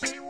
Bye.